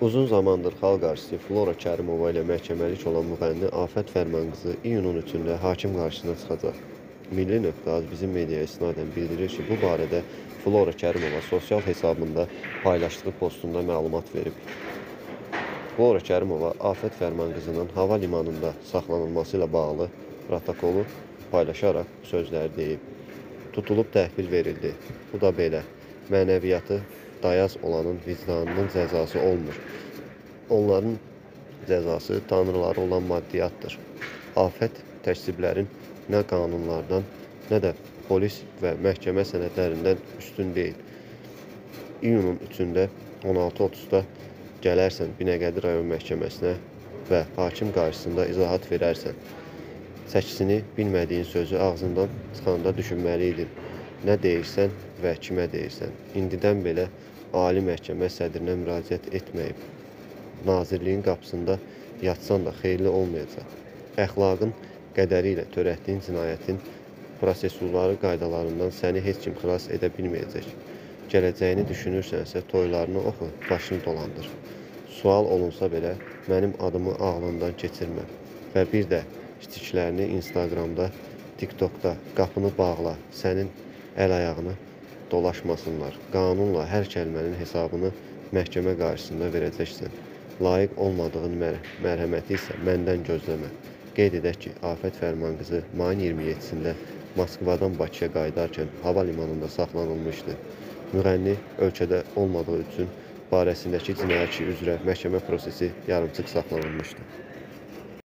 Uzun zamandır xalq artisti Flora Kərimova ilə məhkəməlik olan müğənni Afət Fərmanqızı iyunun 3-də hakim qarşısına çıxacaq. Milli.az bizim mediaya isnadən bildirir ki, bu barədə Flora Kərimova sosial hesabında paylaşdığı postunda məlumat verib. Flora Kərimova Afət Fərmanqızının hava limanında saxlanılması ilə bağlı protokolu paylaşaraq bu sözləri deyib. Tutulub təhvil verildi. Bu da belə. Mənəviyyatı dayaz olanın vicdanının cəzası olmur. Onların cəzası tanrıları olan maddiyyatdır. Afət təksiblərin nə qanunlardan, nə də polis və məhkəmə sənədlərindən üstün deyil. İyunun 3-də 16:30-da gələrsən Binəqədi rayon məhkəməsinə və hakim qarşısında izahat verərsən. Çəkisini bilmədiyin sözü ağzından çıxanda düşünməli idin. Nə deyirsən və kimə deyirsən. İndidən belə Ali Məhkəmə sədrinə müraciət etməyib. Nazirliyin qapısında yatsan da xeyirli olmayacaq. Əxlaqın qədəri ilə törətdiyin cinayətin prosessual qaydalarından səni heç kim xilas edə bilməyəcək. Gələcəyini düşünürsənsə toylarını oxu, başını dolandır. Sual olunsa belə mənim adımı ağlından keçirmə və bir də stiklərini Instagramda, TikTokda qapını bağla, sənin əl-ayağını dolaşmasınlar. Qanunla hər kəlmənin hesabını məhkəmə qarşısında verəcəksən. Layiq olmadığın mər mərhəməti isə məndən gözləmə. Qeyd edək ki, Afət Fərmanqızı mayın 27-sində Moskvadan Bakıya qayıdarkən hava limanında saxlanılmışdı. Müğənni ölkədə olmadığı üçün barəsindəki cinayət işi üzrə məhkəmə prosesi yarımçıq saxlanılmışdı.